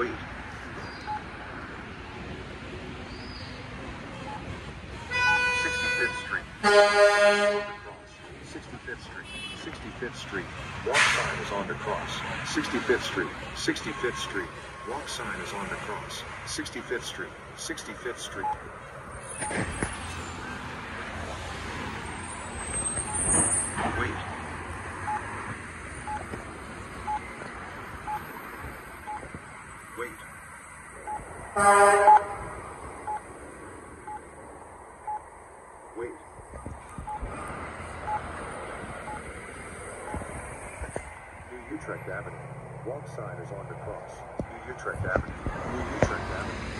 Wait. Sixty-fifth Street. Sixty-fifth Street. Sixty-fifth Street. Walk sign is on the cross. Sixty-fifth Street. Sixty-fifth Street. Walk sign is on the cross. Sixty-fifth Street. Sixty-fifth Street. Wait. Wait. Wait. New Utrecht Avenue. Walk sign is on the cross. New Utrecht Avenue. New Utrecht Avenue.